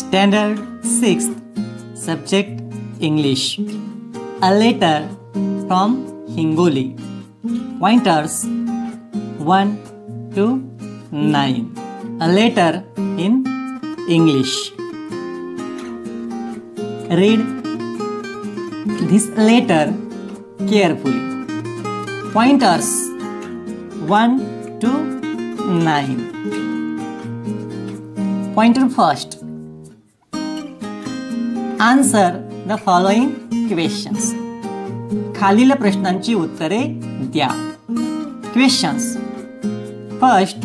Standard 6th Subject English A letter from Hingoli Pointers 1 to 9 A letter in English Read this letter carefully. Pointers 1 to 9. Pointer first. Answer the following questions खालील प्रश्नांची उत्तरे द्या. Questions first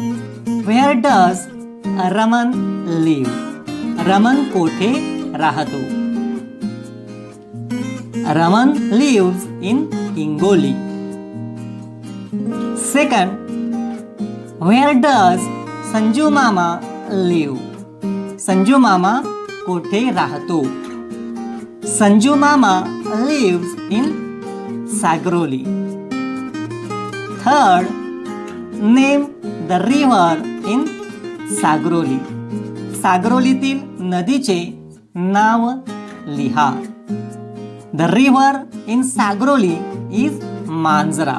where does Raman live Raman कोठे राहतो? Raman lives in Hingoli. Second where does Sanju mama live Sanju मामा कोठे राहतो? Sanju mama lives in Sagaroli. Third name the river in Sagaroli. सागरोलीतील नदीचे नाव लिहा the river in Sagaroli is Manjara.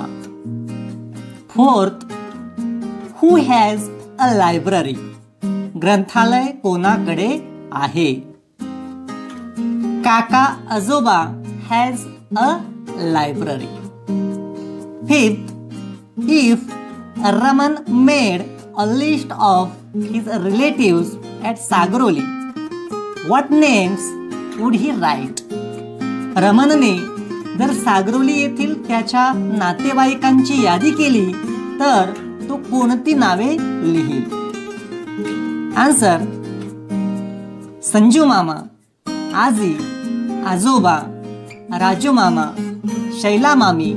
Fourth who has a library ग्रंथालय कोणाकडे आहे? Kaka ajoba has a library fifth if Raman made a list of his relatives at Sagaroli what names would he write रमनने जर सागरोली येथील त्याच्या नातेवाईकांची यादी केली तर तो कोणती नावे लिहील? आन्सर संजू मामा आजी आजोबा राजू मामा शैला मामी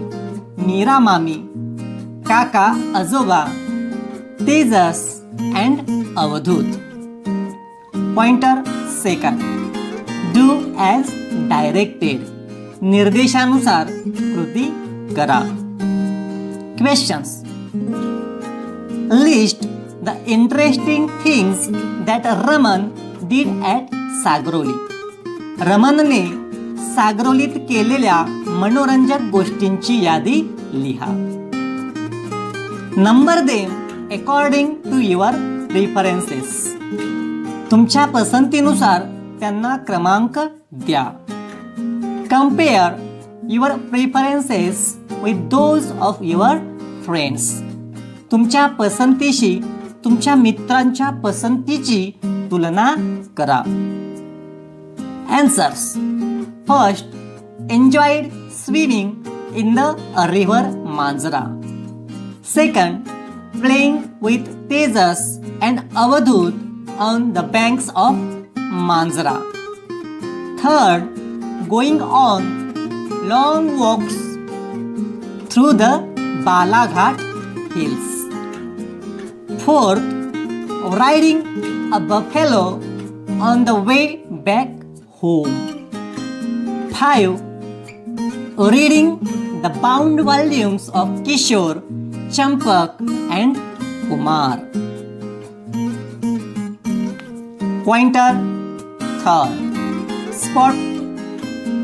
Meera mami kaka ajoba Tejas and Avdhoot. Pointer second do as directed निर्देशानुसार कृती करा. Questions list the interesting things that Raman did at Sagaroli रमनने सागरोलीत केलेल्या मनोरंजक गोष्टींची यादी लिहा. Number them according to your preferences तुमच्या पसंतीनुसार त्यांना क्रमांक द्या. Compare your preferences with those of your friends तुमच्या पसंतीशी तुमच्या मित्रांच्या पसंतीची तुलना करा. Answers First, enjoyed swimming in the river Manjara. Second, playing with Tejas and Avadhut on the banks of Manjara. Third, going on long walks through the Balaghat hills. Fourth, riding a buffalo on the way back home. 5. Reading the bound volumes of Kishore, Champak, and Kumar. Pointer third. Spot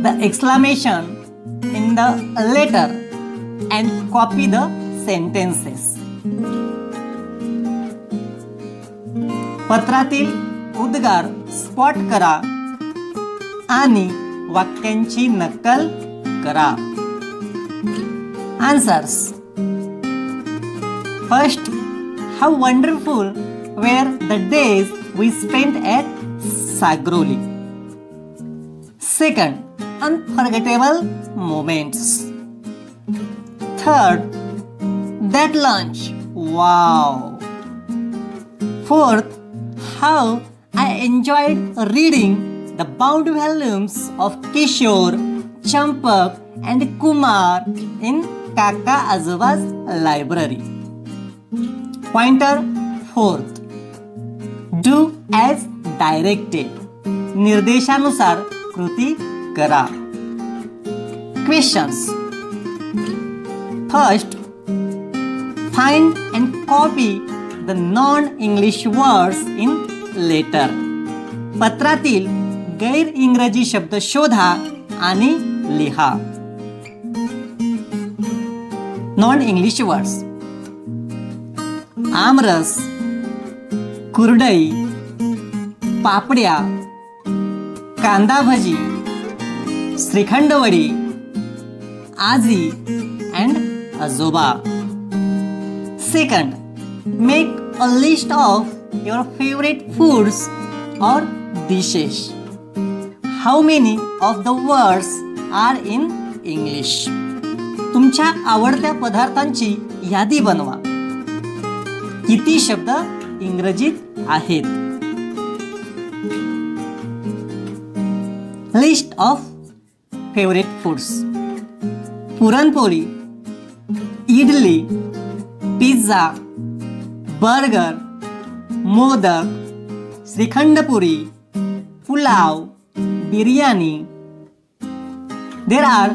the exclamation in the letter and copy the sentences. पत्रातील उद्गार spot करा आणि वाक्यांची नक्कल करा answers first how wonderful were the days we spend at Sagroli second unforgettable moments third that lunch wow fourth how I enjoyed reading the bound volumes of Kishore, Champak, and Kumar in Kaka Azuba's library. Pointer fourth. Do as directed. निर्देशानुसार कृती करा questions first find and copy the non English words in letter पत्रातील गैर इंग्रजी शब्द शोधा आणि लिहा. Non English words. Aamras kurdai papdya kanda bhaji shrikhandvadi aaji and ajoba. Second make a list of your favourite foods और dishes how many of the words are in English तुमच्या आवडत्या पदार्थांची यादी बनवा. किती शब्द इंग्रजीत आहेत? List of favourite foods puranpoli idli pizza burger modak shrikhandpuri pulao biryani. There are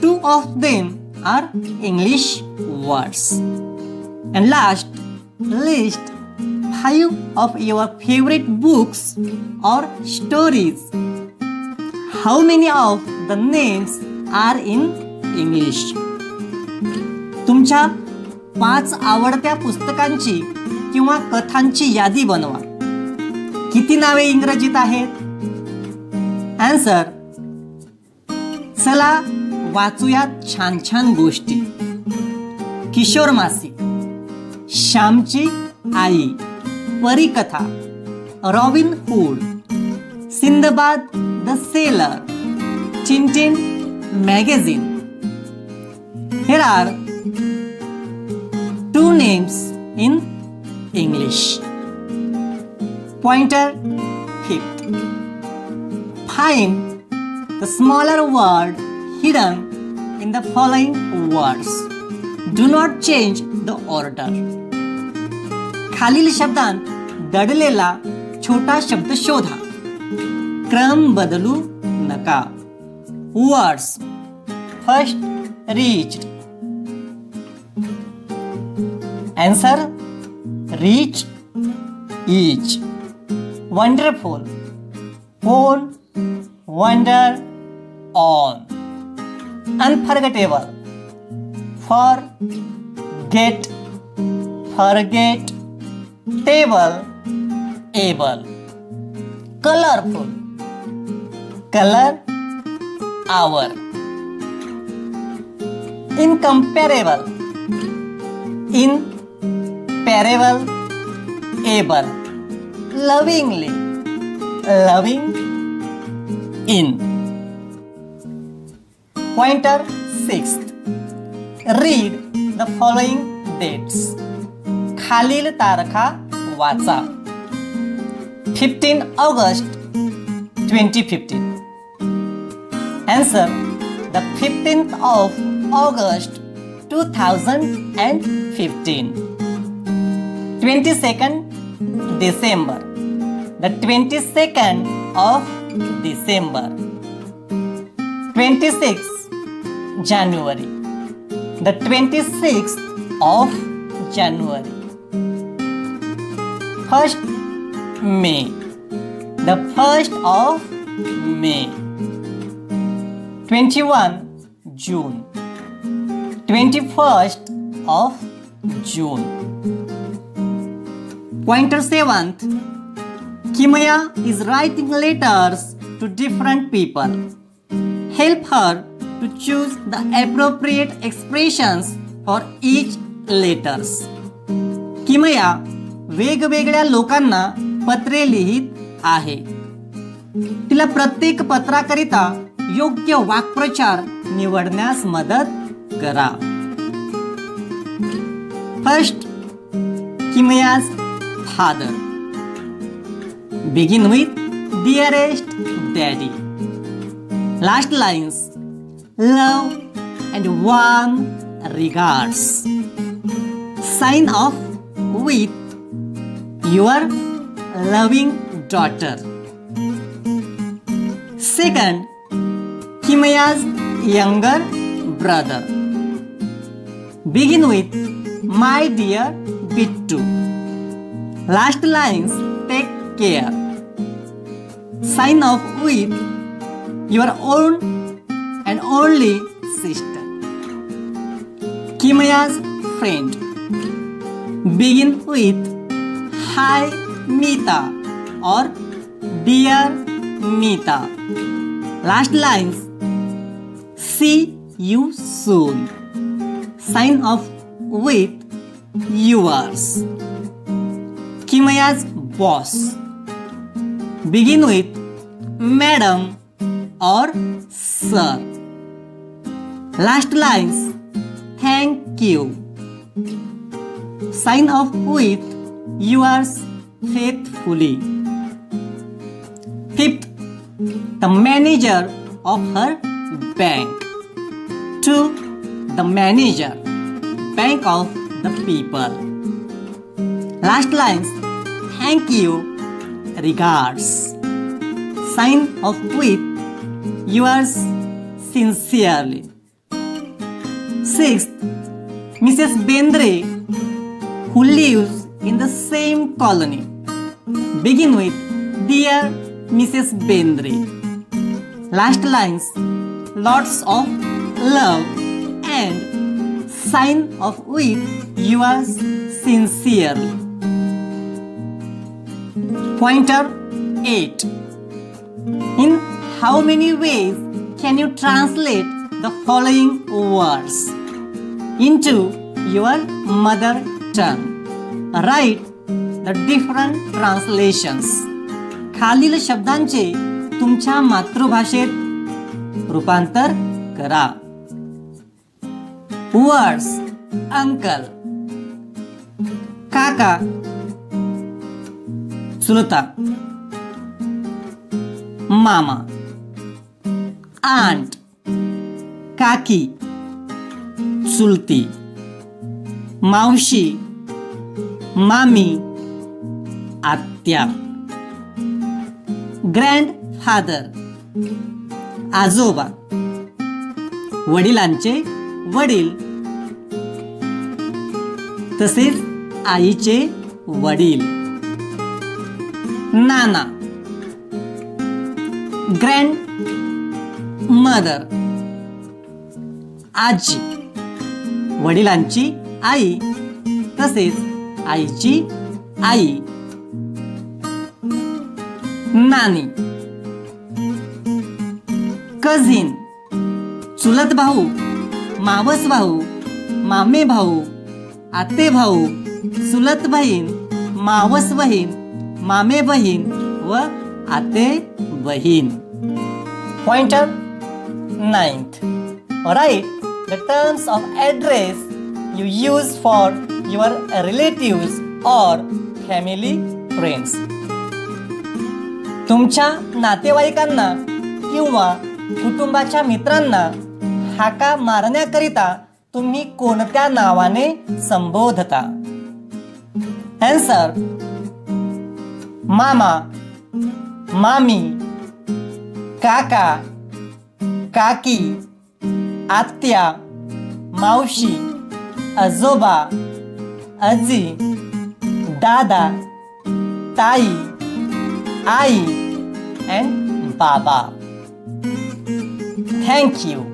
two of them are English words. And last, list five of your favorite books or stories. How many of the names are in English? तुमच्या पाच आवडत्या पुस्तकांची किंवा कथांची यादी बनवा किती नावे इंग्रजीत आहेत आन्सर चला वाचूयात छान छान गोष्टी. किशोर मासी श्यामची आई परिकथा Robin Hood Sindbad the sailor चिंटिन magazine. Here are two names in English pointer fifth Find the smaller word hidden in the following words. Do not change the order. खालील शब्दांत दडलेला छोटा शब्द शोधा क्रम बदलू नका words first reached answer reach each wonderful phone wonder on. Unforgettable. Forget, forget, table, able. Colorful, color, hour. Incomparable, incomparable, able. Lovingly, loving, in. Pointer 6th. Read the following dates. खालील तारखा वाचा 15 August 2015 Answer the 15th of August 2015 22nd December the 22nd of December. 26 January. The 26th of January. 1st May. The 1st of May. 21 June. 21st of June. Pointer 7th Kimaya is writing letters to different people. Help her to choose the appropriate expressions for each letters. किमया वेगवेगळ्या लोकांना पत्रे लिहित आहे तिला प्रत्येक पत्राकरिता योग्य वाक्प्रचार निवडण्यास मदत करा first Kimaya's father Begin with Dearest Daddy. Last lines Love and warm regards. Sign off with your loving daughter. Second, Kimaya's younger brother. Begin with My dear Bittu. Last lines take care. sign off with your own and only sister. Kimaya's friend. Begin with Hi Mita or Dear Mita. Last lines See you soon. Sign off with yours. Kimaya's boss. Begin with Madam or Sir. Last lines Thank you. Sign off with yours faithfully. Fifth, the manager of her bank. To the manager, bank of the people. Last lines, thank you, regards. Sign of with yours sincerely. Sixth, Mrs. Bendre, who lives in the same colony. Begin with Dear Mrs. Bendre. Last lines Lots of love and sign of with yours sincerely. Pointer 8. In how many ways can you translate the following words into your mother tongue? Write the different translations. खालील शब्दांचे तुमच्या मातृभाषेत रूपांतर करा words uncle काका सुनता मामा। Aunt. काकी। चुलती। मावशी। मामी। आत्या। Grandfather. आजोबा। वडिलांचे वडील। तसेच आईचे वडील। नाना. ग्रँड मदर आजी. वडिलांची आई. तसेच आईची आई. नानी. कझिन चुलत भाऊ. मावस भाऊ. मामे भाऊ. आते भाऊ. चुलत बहीण. मावस बहीण. मामे बहीण व आते बहीण. Pointer ninth write the terms of address you use for your relatives or family friends तुमच्या नातेवाईकांना किंवा कुटुंबाच्या मित्रांना हाका मारण्याकरिता तुम्ही कोणत्या नावाने संबोधता? mama, mommy, kaka, kaki, atya, maushi, azoba, azi, dada, tai, ai, and baba. Thank you.